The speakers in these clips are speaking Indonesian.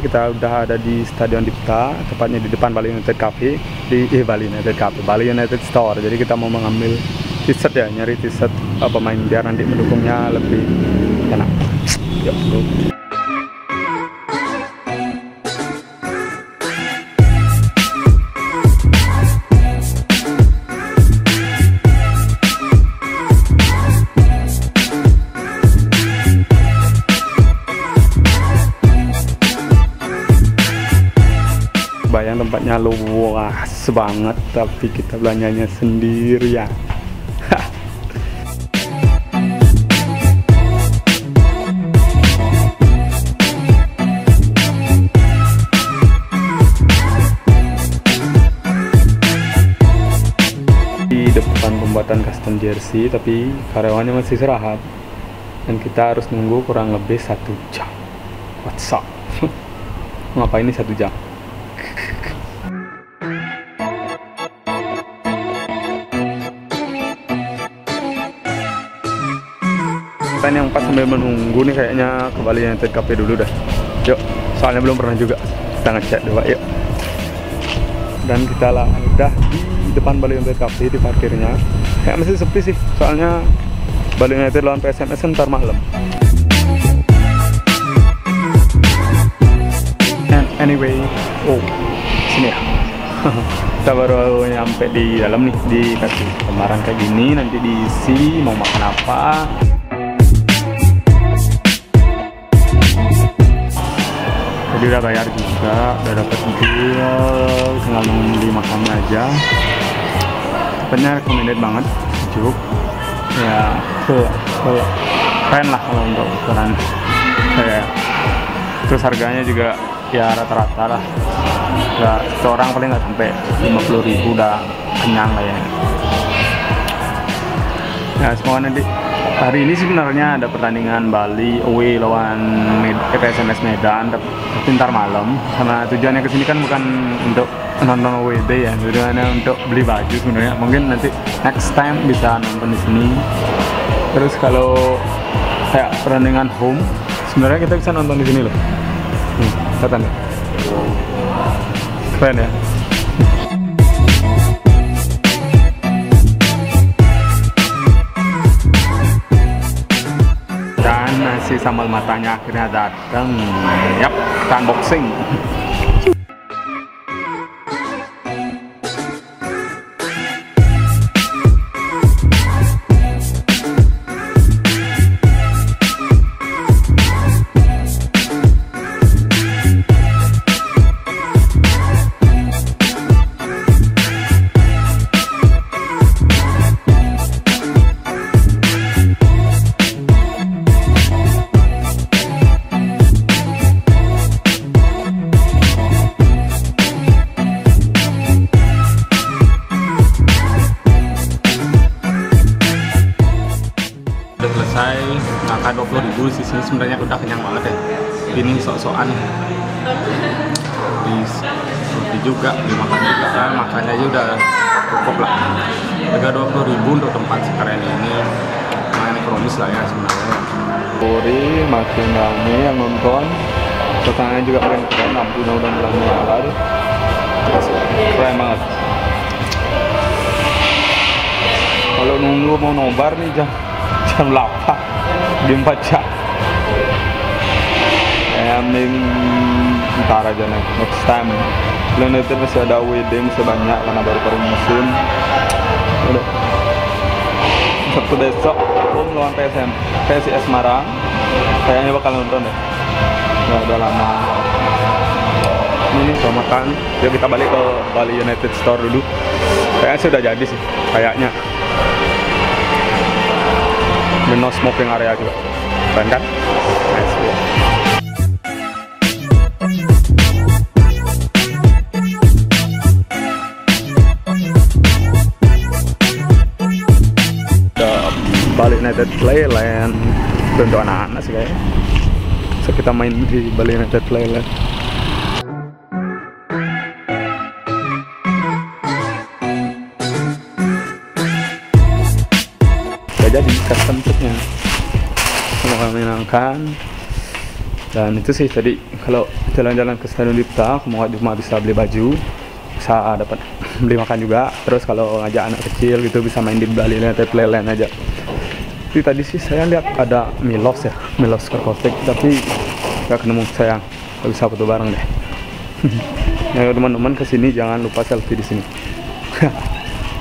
kita udah ada di Stadion Dipta, tepatnya di depan Bali United Cafe, di eh, Bali United Cafe, Bali United Store. Jadi kita mau mengambil t-shirt ya, nyari t-shirt pemain biar nanti mendukungnya lebih enak. Yuk, bro. Bayang tempatnya luas banget tapi kita belanjanya sendirian di depan pembuatan custom jersey tapi karyawannya masih istirahat. Dan kita harus nunggu kurang lebih satu jam. What's up? Ngapain ini satu jam kita ini yang pas sambil menunggu nih kayaknya. Ke Bali United Cafe dulu dah. Yuk soalnya belum pernah juga. Kita ngecek dulu yuk. Dan kita lah udah di depan Bali United Cafe di parkirnya. Kayak masih sepi sih soalnya Bali United lawan PSMS kan ntar malam. And anyway oh sini ya. Kita baru nyampe di dalam nih di kasih kemarin kayak gini nanti diisi mau makan apa jadi udah bayar juga udah dapat deal tinggal nunggu makannya aja. Tempatnya recommended banget sejuk. Ya full, full keren lah kalau untuk ukuran. Kayak terus harganya juga ya rata-rata lah. Nggak seorang paling nggak sampai 50 ribu udah kenyang lah ya ya semua nanti hari ini sebenarnya ada pertandingan Bali away lawan Med PSMS Medan tapi ntar malam. Karena tujuannya ke sini kan bukan untuk nonton day ya tujuannya untuk beli baju sebenarnya. Mungkin nanti next time bisa nonton di sini. Terus kalau kayak pertandingan home sebenarnya kita bisa nonton di sini loh. Hmm, kelihatan ya? Keren ya nasi sambal matanya. Akhirnya datang yap unboxing selesai ngangkat 20 ribu di sini sebenarnya udah kenyang banget ya. Ini sok-sokan. Di juga dimakan juga. Kan makannya aja udah cukup lah. Harga 20 ribu untuk tempat sekeren ini. Lumayan ekonomis lah ya sebenarnya. Puri makin rame yang nonton. Suasananya juga keren keren. Lampunya udah mulai menyala deh. Keren banget. Kalau nunggu mau nobar nih jam jam 8 di 4 jam mending ntar aja nih next time. Belum nanti masih ada WD masih banyak karena baru baru musim udah Sabtu besok Om lawan PSM PSIS Semarang kayaknya bakal nonton deh ya udah lama ini sama makan yuk kita balik ke Bali United Store dulu. Kayaknya sih udah jadi sih kayaknya dan no smoking area juga keren kan balik United Playland untuk anak-anak sih kayaknya so kita main di Bali United Playland jadi custom setnya semoga menyenangkan. Dan itu sih tadi kalau jalan-jalan ke Stadion Dipta mau cuma bisa beli baju bisa dapat beli makan juga. Terus kalau ngajak anak kecil gitu bisa main di Bali United Playland aja. Tapi tadi sih saya lihat ada Milos ya Milos Kerkotek tapi nggak ketemu sayang. Nggak bisa foto bareng deh. Ya teman-teman ke sini jangan lupa selfie di sini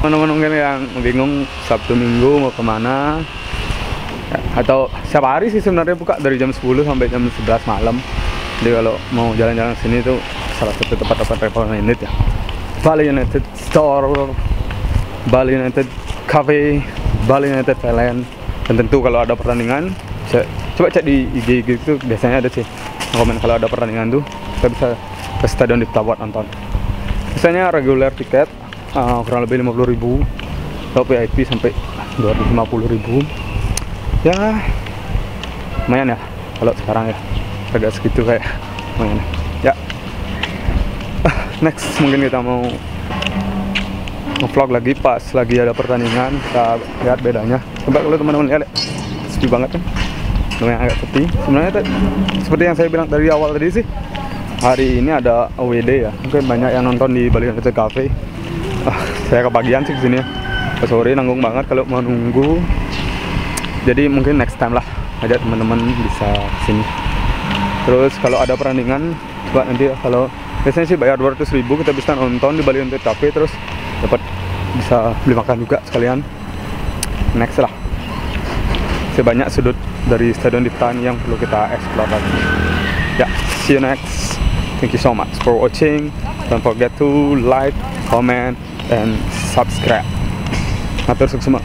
teman-teman mungkin yang bingung Sabtu Minggu mau ke mana. Atau siapa hari sih sebenarnya buka dari jam 10 sampai jam 11 malam. Jadi kalau mau jalan-jalan sini tuh salah satu tempat-tempat recommended ya. Bali United Store Bali United Cafe Bali United Thailand. Dan tentu kalau ada pertandingan coba cek di IG gitu biasanya ada sih komen kalau ada pertandingan tuh. Kita bisa ke stadion di Tawat nonton. Biasanya reguler tiket uh, kurang lebih 50 ribu. Kalau VIP sampai 250 ribu. Ya lumayan ya kalau sekarang ya. Agak segitu kayak lumayan. Ya. Next mungkin kita mau vlog lagi pas lagi ada pertandingan. Kita lihat bedanya. Coba kalau teman-teman lihat sepi banget kan? Lumayan agak sepi. Sebenarnya seperti yang saya bilang dari awal tadi sih hari ini ada OWD ya. Mungkin banyak yang nonton di Bali United Cafe ah, saya kebagian sih ke sini ya sorry nanggung banget kalau mau nunggu. Jadi mungkin next time lah aja teman-teman bisa sini terus kalau ada pertandingan coba nanti kalau biasanya sih bayar 200 ribu kita bisa nonton di Bali United Cafe terus dapat bisa beli makan juga sekalian. Next lah. Sebanyak sudut dari Stadion Diptan yang perlu kita explore ya yeah, see you next. Thank you so much for watching. Don't forget to like comment and subscribe. Matur semua